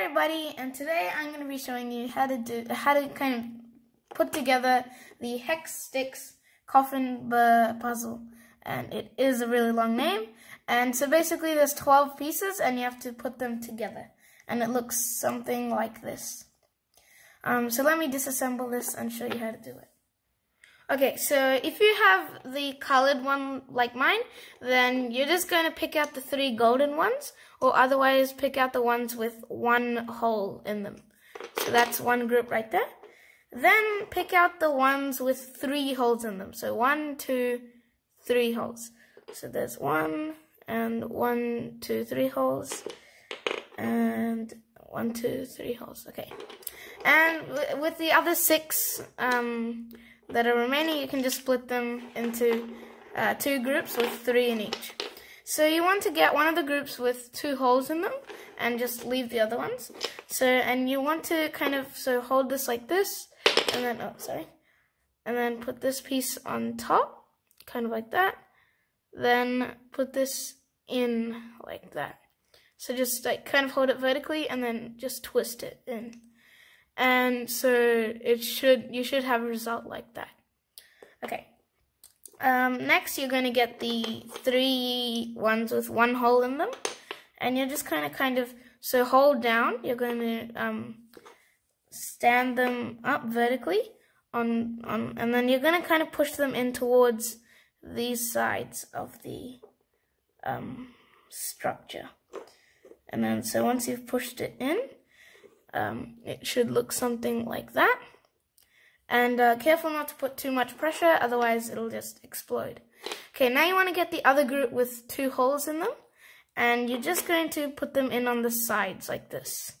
everybody, and today I'm going to be showing you how to do how to kind of put together the Hex Sticks Coffin puzzle. And it is a really long name. And so basically there's 12 pieces and you have to put them together. And it looks something like this. Um, so let me disassemble this and show you how to do it. Okay, so if you have the colored one like mine, then you're just going to pick out the three golden ones, or otherwise pick out the ones with one hole in them. So that's one group right there. Then pick out the ones with three holes in them. So one, two, three holes. So there's one, and one, two, three holes, and one, two, three holes. Okay. And with the other six, um, that are remaining, you can just split them into uh, two groups with three in each. So you want to get one of the groups with two holes in them and just leave the other ones. So, and you want to kind of, so hold this like this, and then, oh, sorry. And then put this piece on top, kind of like that. Then put this in like that. So just like kind of hold it vertically and then just twist it in and so it should you should have a result like that. Okay. Um, next you're going to get the three ones with one hole in them. And you're just kind of kind of so hold down you're going to um, stand them up vertically on on and then you're going to kind of push them in towards these sides of the um, structure. And then so once you've pushed it in um, it should look something like that. And uh, careful not to put too much pressure, otherwise it'll just explode. Okay, now you want to get the other group with two holes in them. And you're just going to put them in on the sides like this.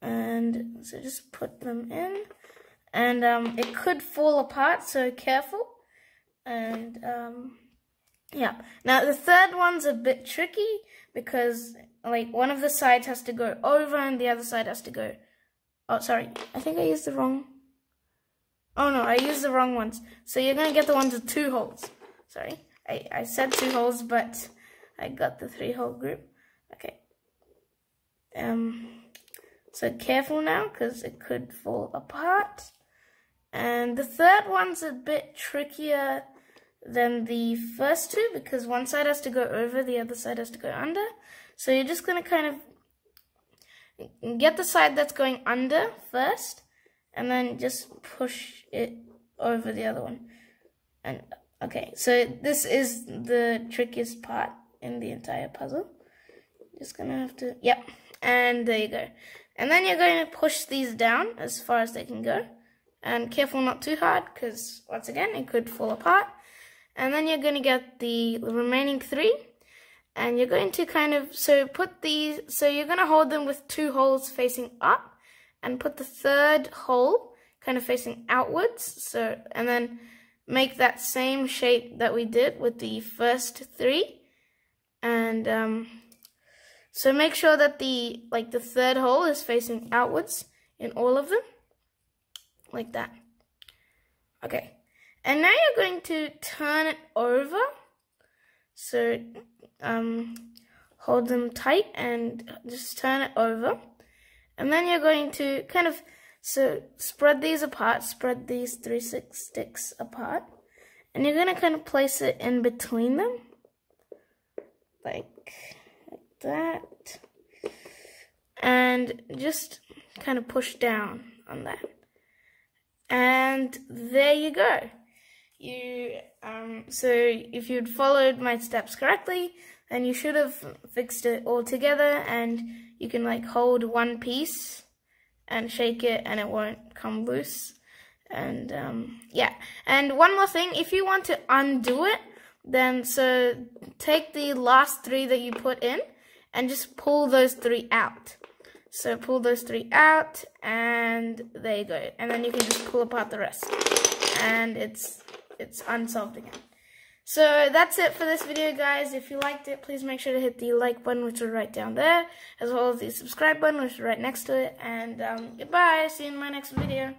And so just put them in. And um, it could fall apart, so careful. And um, yeah. Now the third one's a bit tricky because like one of the sides has to go over and the other side has to go. Oh, sorry. I think I used the wrong. Oh no, I used the wrong ones. So you're gonna get the ones with two holes. Sorry. I, I said two holes, but I got the three hole group. Okay. Um, so careful now, because it could fall apart. And the third one's a bit trickier than the first two, because one side has to go over, the other side has to go under. So you're just going to kind of get the side that's going under first, and then just push it over the other one. And okay, so this is the trickiest part in the entire puzzle. Just gonna have to, yep, and there you go. And then you're going to push these down as far as they can go. And careful not too hard, because once again, it could fall apart. And then you're going to get the remaining three and you're going to kind of so put these so you're going to hold them with two holes facing up and put the third hole kind of facing outwards. So and then make that same shape that we did with the first three. And um, so make sure that the like the third hole is facing outwards in all of them like that. Okay. And now you're going to turn it over. So um, hold them tight and just turn it over. And then you're going to kind of, so spread these apart, spread these three six sticks apart. And you're going to kind of place it in between them. Like, like that. And just kind of push down on that. And there you go you um, so if you'd followed my steps correctly then you should have fixed it all together and you can like hold one piece and shake it and it won't come loose. And um, yeah. And one more thing if you want to undo it then so take the last three that you put in and just pull those three out. So pull those three out and there you go. And then you can just pull apart the rest. And it's it's unsolved again. So that's it for this video, guys. If you liked it, please make sure to hit the like button, which is right down there, as well as the subscribe button, which is right next to it. And um, goodbye. See you in my next video.